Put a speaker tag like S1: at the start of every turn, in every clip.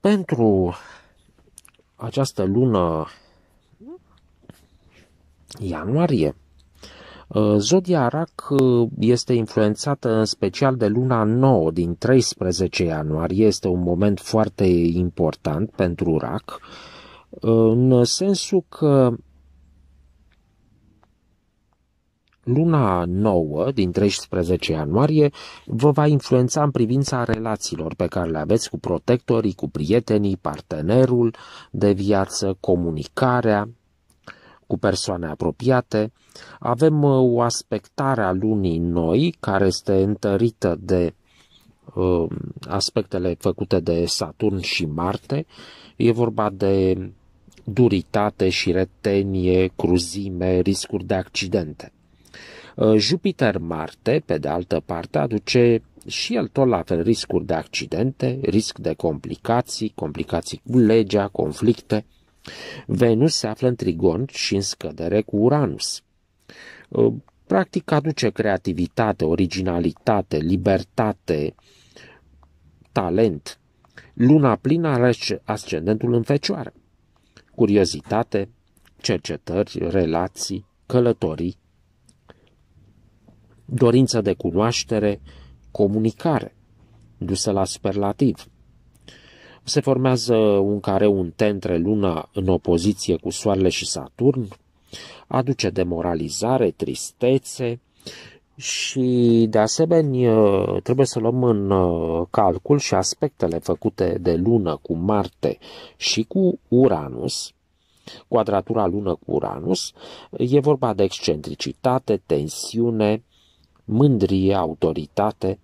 S1: Pentru această lună ianuarie, uh, Zodia Rac uh, este influențată în special de luna 9 din 13 ianuarie. Este un moment foarte important pentru Rac, uh, în sensul că Luna nouă din 13 ianuarie vă va influența în privința relațiilor pe care le aveți cu protectorii, cu prietenii, partenerul de viață, comunicarea cu persoane apropiate. Avem uh, o aspectare a lunii noi care este întărită de uh, aspectele făcute de Saturn și Marte. E vorba de duritate și retenie, cruzime, riscuri de accidente. Uh, Jupiter-Marte, pe de altă parte, aduce și el tot la fel riscuri de accidente, risc de complicații, complicații cu legea, conflicte. Venus se află în trigon și în scădere cu Uranus. Uh, practic aduce creativitate, originalitate, libertate, talent. Luna plină are ascendentul în fecioară. Curiozitate, cercetări, relații, călătorii, dorință de cunoaștere, comunicare, dusă la superlativ. Se formează un careu un între luna în opoziție cu Soarele și Saturn, aduce demoralizare, tristețe și, de asemenea, trebuie să luăm în uh, calcul și aspectele făcute de lună cu Marte și cu Uranus, quadratura lună cu Uranus, e vorba de excentricitate, tensiune, mândrie, autoritate.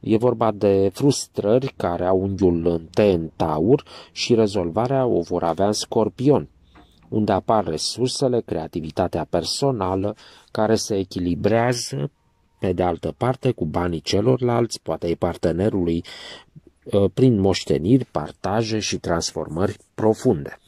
S1: E vorba de frustrări care au unghiul în T în taur și rezolvarea o vor avea în scorpion, unde apar resursele, creativitatea personală, care se echilibrează pe de altă parte cu banii celorlalți, poate ai partenerului, ă, prin moșteniri, partaje și transformări profunde.